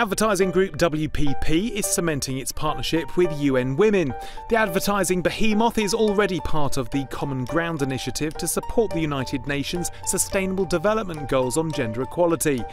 Advertising group WPP is cementing its partnership with UN Women. The advertising behemoth is already part of the Common Ground initiative to support the United Nations Sustainable Development Goals on gender equality.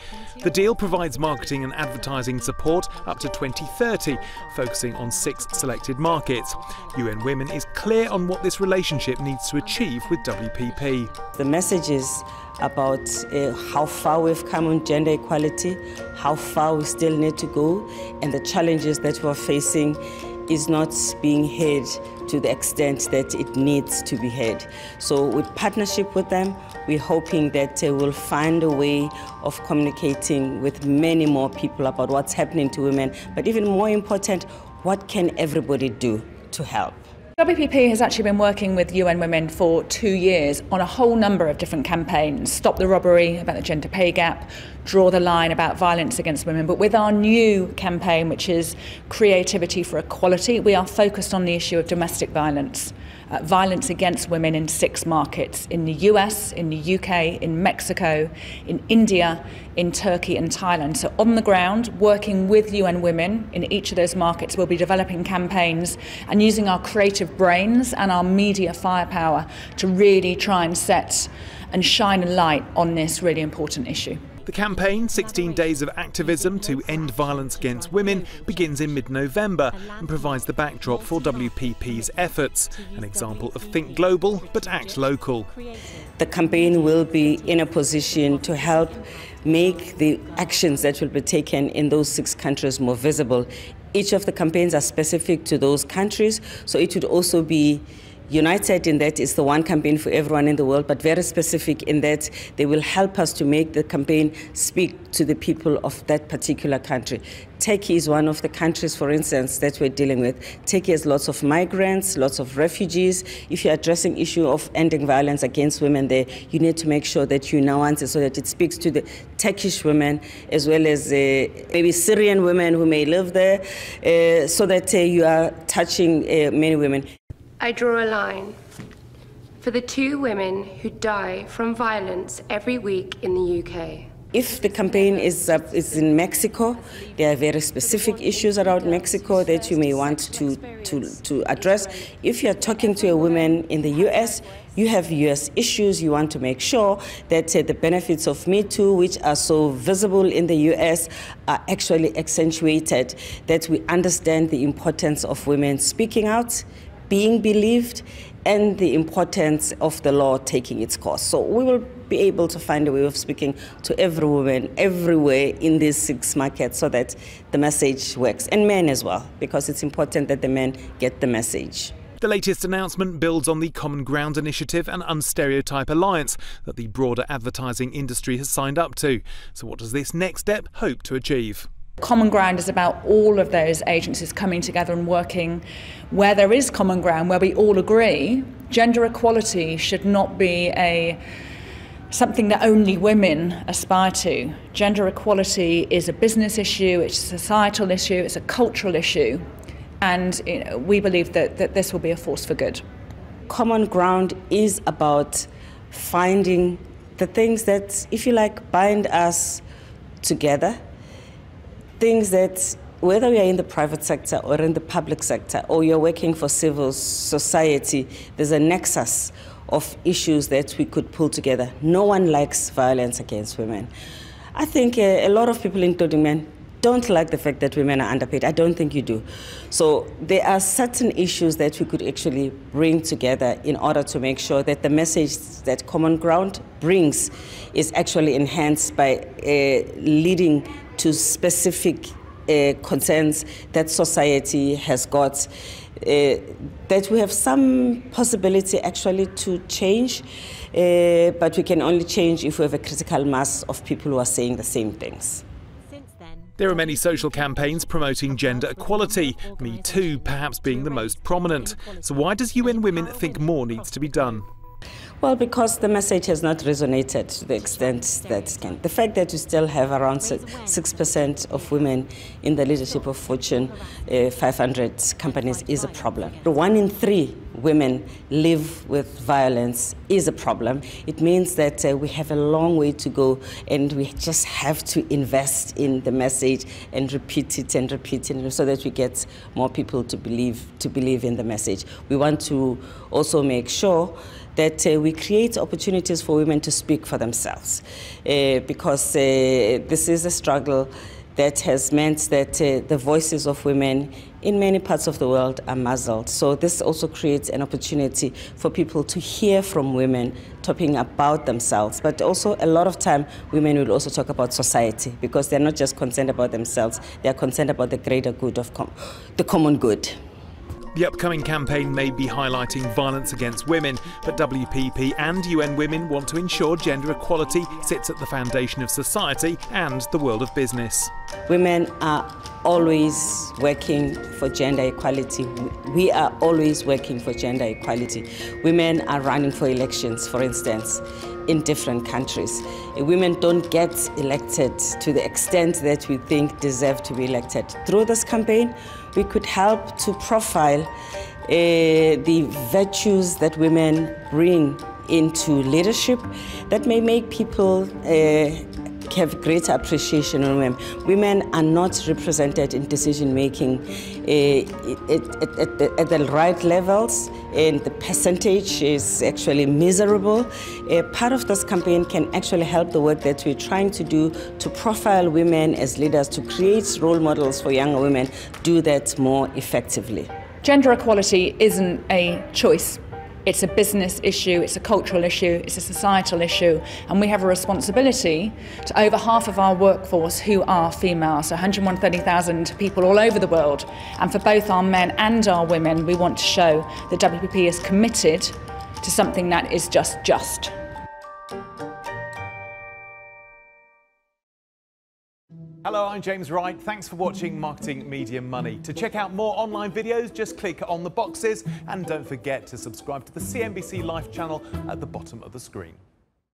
The deal provides marketing and advertising support up to 2030, focusing on six selected markets. UN Women is clear on what this relationship needs to achieve with WPP. The message is about uh, how far we've come on gender equality, how far we still need to go, and the challenges that we're facing is not being heard to the extent that it needs to be heard. So with partnership with them, we're hoping that uh, we'll find a way of communicating with many more people about what's happening to women, but even more important, what can everybody do to help? WPP has actually been working with UN Women for two years on a whole number of different campaigns. Stop the robbery, about the gender pay gap, draw the line about violence against women. But with our new campaign, which is Creativity for Equality, we are focused on the issue of domestic violence uh, violence against women in six markets in the US, in the UK, in Mexico, in India, in Turkey, and Thailand. So, on the ground, working with UN Women in each of those markets, we'll be developing campaigns and using our creative brains and our media firepower to really try and set and shine a light on this really important issue. The campaign, 16 Days of Activism to End Violence Against Women, begins in mid November and provides the backdrop for WPP's efforts. An example of think global but act local. The campaign will be in a position to help make the actions that will be taken in those six countries more visible. Each of the campaigns are specific to those countries, so it would also be united in that it's the one campaign for everyone in the world, but very specific in that they will help us to make the campaign speak to the people of that particular country. Turkey is one of the countries, for instance, that we're dealing with. Turkey has lots of migrants, lots of refugees. If you're addressing issue of ending violence against women there, you need to make sure that you nuance it so that it speaks to the Turkish women as well as uh, maybe Syrian women who may live there, uh, so that uh, you are touching uh, many women. I draw a line for the two women who die from violence every week in the UK. If the campaign is, uh, is in Mexico, there are very specific issues around Mexico that you may want to, to, to address. If you're talking to a woman in the US, you have US issues. You want to make sure that uh, the benefits of Me Too, which are so visible in the US, are actually accentuated, that we understand the importance of women speaking out, being believed and the importance of the law taking its course. So we will be able to find a way of speaking to every woman everywhere in these six markets so that the message works, and men as well, because it's important that the men get the message. The latest announcement builds on the Common Ground Initiative and Unstereotype Alliance that the broader advertising industry has signed up to. So, what does this next step hope to achieve? Common ground is about all of those agencies coming together and working where there is common ground, where we all agree. Gender equality should not be a something that only women aspire to. Gender equality is a business issue, it's a societal issue, it's a cultural issue, and you know, we believe that, that this will be a force for good. Common ground is about finding the things that, if you like, bind us together things that whether you're in the private sector or in the public sector or you're working for civil society, there's a nexus of issues that we could pull together. No one likes violence against women. I think a, uh, a lot of people, including men, don't like the fact that women are underpaid. I don't think you do. So there are certain issues that we could actually bring together in order to make sure that the message that Common Ground brings is actually enhanced by uh, leading to specific uh, concerns that society has got. Uh, that we have some possibility actually to change, uh, but we can only change if we have a critical mass of people who are saying the same things. There are many social campaigns promoting gender equality, Me Too perhaps being the most prominent. So why does UN Women think more needs to be done? Well, because the message has not resonated to the extent that it can. The fact that we still have around 6% of women in the leadership of Fortune uh, 500 companies is a problem. One in three women live with violence is a problem. It means that uh, we have a long way to go and we just have to invest in the message and repeat it and repeat it so that we get more people to believe to believe in the message. We want to also make sure that uh, we create opportunities for women to speak for themselves uh, because uh, this is a struggle that has meant that uh, the voices of women in many parts of the world are muzzled. So this also creates an opportunity for people to hear from women talking about themselves. But also a lot of time women will also talk about society because they're not just concerned about themselves, they're concerned about the greater good of com the common good. The upcoming campaign may be highlighting violence against women, but WPP and UN Women want to ensure gender equality sits at the foundation of society and the world of business. Women are always working for gender equality. We are always working for gender equality. Women are running for elections, for instance, in different countries. Women don't get elected to the extent that we think deserve to be elected. Through this campaign, we could help to profile uh, the virtues that women bring into leadership that may make people uh, have greater appreciation on women. Women are not represented in decision making uh, at, the right levels, and the percentage is actually miserable. Uh, part of this campaign can actually help the work that we're trying to do to profile women as leaders, to create role models for younger women, do that more effectively. Gender equality isn't a choice it's a business issue, it's a cultural issue, it's a societal issue, and we have a responsibility to over half of our workforce who are female, so 130,000 people all over the world. And for both our men and our women, we want to show that WPP is committed to something that is just just. Hello, I'm James Wright. Thanks for watching Marketing Media Money. To check out more online videos, just click on the boxes and don't forget to subscribe to the CNBC Live channel at the bottom of the screen.